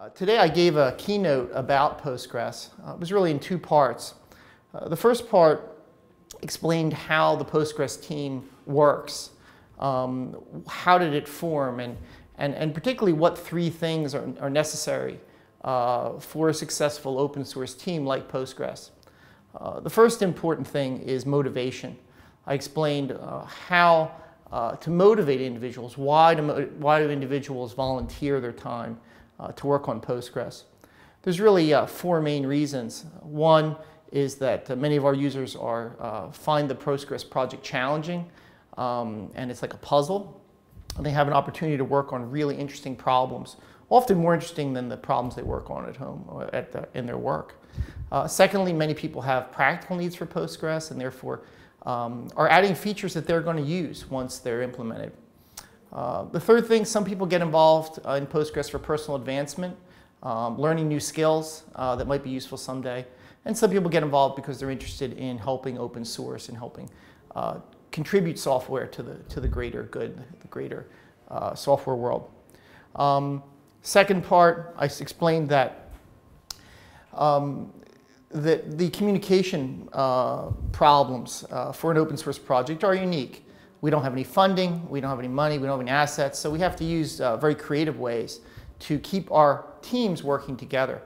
Uh, today I gave a keynote about Postgres. Uh, it was really in two parts. Uh, the first part explained how the Postgres team works. Um, how did it form and, and, and particularly what three things are, are necessary uh, for a successful open source team like Postgres. Uh, the first important thing is motivation. I explained how to motivate individuals, why do, why do individuals volunteer their time, to work on Postgres. There's really uh, four main reasons. One is that uh, many of our users are, uh, find the Postgres project challenging um, and it's like a puzzle. And they have an opportunity to work on really interesting problems, often more interesting than the problems they work on at home or at the, in their work. Uh, secondly, many people have practical needs for Postgres and therefore um, are adding features that they're going to use once they're implemented. Uh, the third thing, some people get involved uh, in Postgres for personal advancement, um, learning new skills uh, that might be useful someday. And some people get involved because they're interested in helping open source and helping uh, contribute software to the, to the greater good, the greater uh, software world. Um, second part, I explained that um, that the communication problems for an open source project are unique. We don't have any funding, we don't have any money, we don't have any assets, so we have to use uh, very creative ways to keep our teams working together.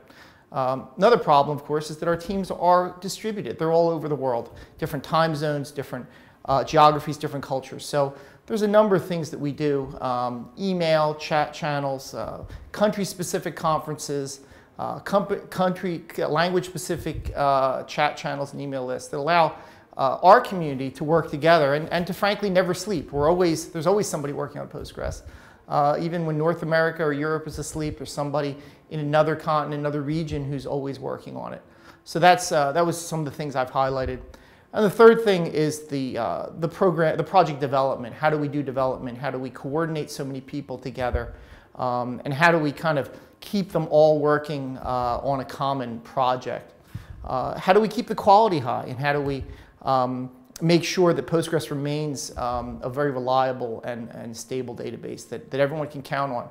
Um, another problem, of course, is that our teams are distributed. They're all over the world, different time zones, different uh, geographies, different cultures. So there's a number of things that we do, um, email, chat channels, uh, country-specific conferences, uh, country, language-specific uh, chat channels and email lists that allow uh, our community to work together and, and to frankly never sleep. We're always, there's always somebody working on Postgres. Uh, even when North America or Europe is asleep, there's somebody in another continent, another region who's always working on it. So that's, uh, that was some of the things I've highlighted. And the third thing is the, uh, the, program, the project development. How do we do development? How do we coordinate so many people together? Um, and how do we kind of keep them all working uh, on a common project? Uh, how do we keep the quality high? And how do we um, make sure that Postgres remains um, a very reliable and, and stable database that, that everyone can count on.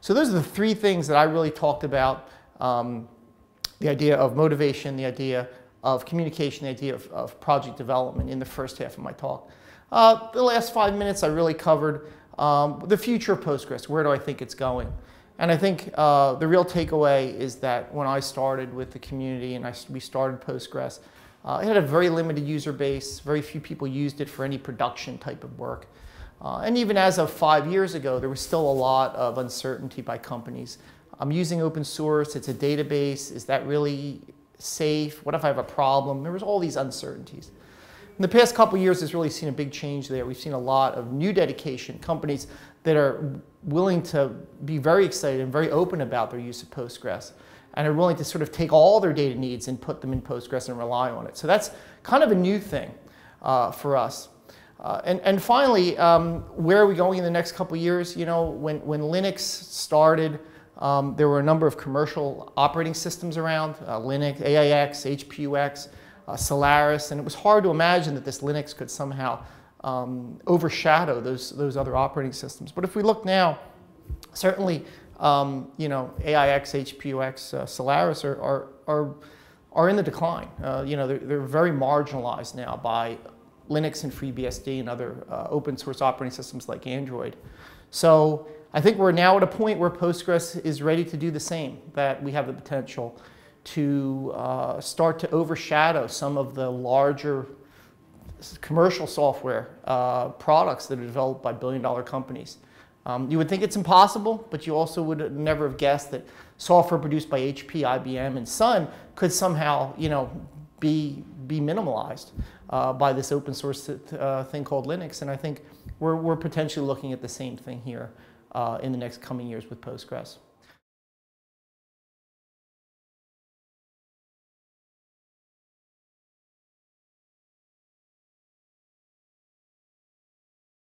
So those are the three things that I really talked about. Um, the idea of motivation, the idea of communication, the idea of, of project development in the first half of my talk. Uh, the last five minutes I really covered um, the future of Postgres. Where do I think it's going? And I think uh, the real takeaway is that when I started with the community and I, we started Postgres, uh, it had a very limited user base. Very few people used it for any production type of work. Uh, and even as of five years ago, there was still a lot of uncertainty by companies. I'm using open source, it's a database, is that really safe? What if I have a problem? There was all these uncertainties. In the past couple years, it's really seen a big change there. We've seen a lot of new dedication, companies that are willing to be very excited and very open about their use of Postgres and are willing to sort of take all their data needs and put them in Postgres and rely on it. So that's kind of a new thing uh, for us. Uh, and, and finally, um, where are we going in the next couple years? You know, when, when Linux started, um, there were a number of commercial operating systems around, uh, Linux, AIX, HPUX, uh, Solaris, and it was hard to imagine that this Linux could somehow um, overshadow those, those other operating systems. But if we look now, certainly um, you know, AIX, HPUX, uh, Solaris are, are, are, are, in the decline. Uh, you know, they're, they're, very marginalized now by Linux and FreeBSD and other uh, open source operating systems like Android. So I think we're now at a point where Postgres is ready to do the same, that we have the potential to uh, start to overshadow some of the larger commercial software uh, products that are developed by billion dollar companies. Um, you would think it's impossible, but you also would never have guessed that software produced by HP, IBM, and Sun could somehow, you know, be, be minimalized uh, by this open source uh, thing called Linux. And I think we're, we're potentially looking at the same thing here uh, in the next coming years with Postgres.